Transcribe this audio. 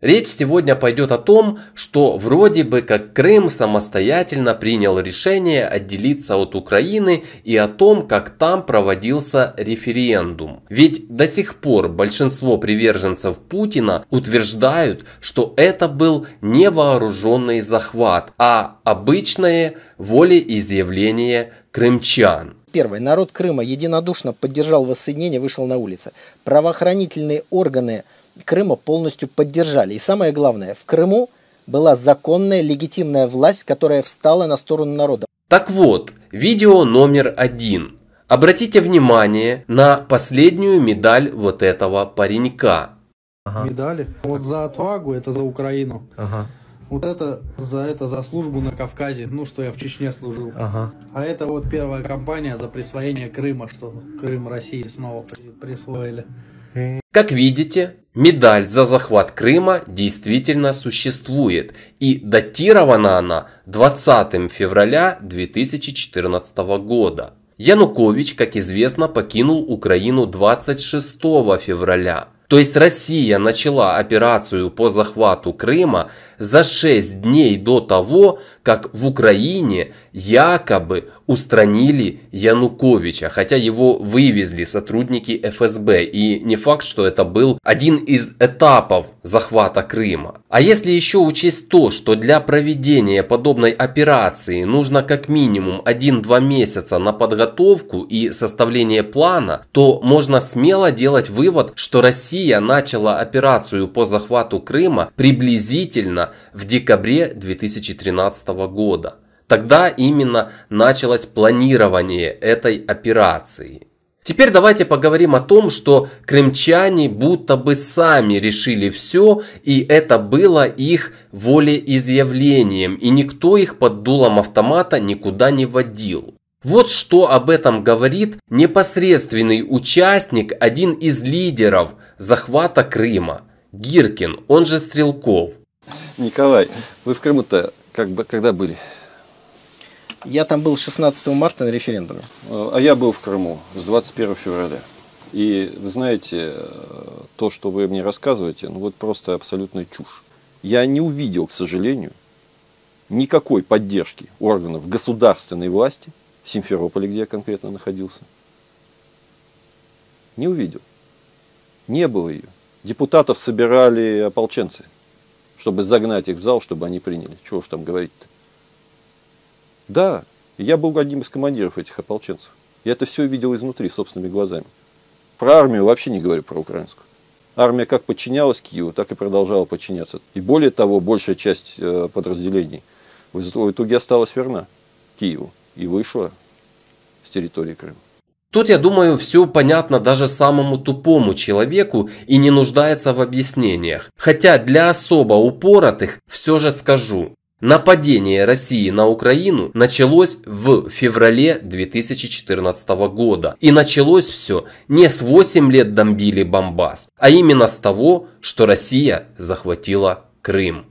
Речь сегодня пойдет о том, что вроде бы как Крым самостоятельно принял решение отделиться от Украины и о том, как там проводился референдум. Ведь до сих пор большинство приверженцев Путина утверждают, что это был не вооруженный захват, а обычное волеизъявление крымчан. Первое. Народ Крыма единодушно поддержал воссоединение, вышел на улицы. Правоохранительные органы Крыма полностью поддержали. И самое главное, в Крыму была законная, легитимная власть, которая встала на сторону народа. Так вот, видео номер один. Обратите внимание на последнюю медаль вот этого паренька. Ага. Медали. Вот за отвагу, это за Украину. Ага. Вот это за это за службу на Кавказе, ну что я в Чечне служил. Ага. А это вот первая кампания за присвоение Крыма, что Крым России снова присвоили. Как видите, медаль за захват Крыма действительно существует и датирована она 20 февраля 2014 года. Янукович, как известно, покинул Украину 26 февраля. То есть Россия начала операцию по захвату Крыма за 6 дней до того, как в Украине якобы устранили Януковича, хотя его вывезли сотрудники ФСБ. И не факт, что это был один из этапов захвата Крыма. А если еще учесть то, что для проведения подобной операции нужно как минимум 1-2 месяца на подготовку и составление плана, то можно смело делать вывод, что Россия начала операцию по захвату Крыма приблизительно в декабре 2013 года. Тогда именно началось планирование этой операции. Теперь давайте поговорим о том, что крымчане будто бы сами решили все, и это было их волеизъявлением, и никто их под дулом автомата никуда не водил. Вот что об этом говорит непосредственный участник, один из лидеров захвата Крыма, Гиркин, он же Стрелков. Николай, вы в Крыму-то как бы, когда были? Я там был 16 марта на референдуме. А я был в Крыму с 21 февраля. И вы знаете, то, что вы мне рассказываете, ну вот просто абсолютная чушь. Я не увидел, к сожалению, никакой поддержки органов государственной власти в Симферополе, где я конкретно находился. Не увидел. Не было ее. Депутатов собирали ополченцы, чтобы загнать их в зал, чтобы они приняли. Чего уж там говорить-то. Да, я был одним из командиров этих ополченцев. Я это все видел изнутри, собственными глазами. Про армию вообще не говорю про украинскую. Армия как подчинялась Киеву, так и продолжала подчиняться. И более того, большая часть э, подразделений в итоге осталась верна Киеву и вышла с территории Крыма. Тут, я думаю, все понятно даже самому тупому человеку и не нуждается в объяснениях. Хотя для особо упоротых все же скажу. Нападение России на Украину началось в феврале 2014 года. И началось все не с 8 лет домбили Бомбас, а именно с того, что Россия захватила Крым.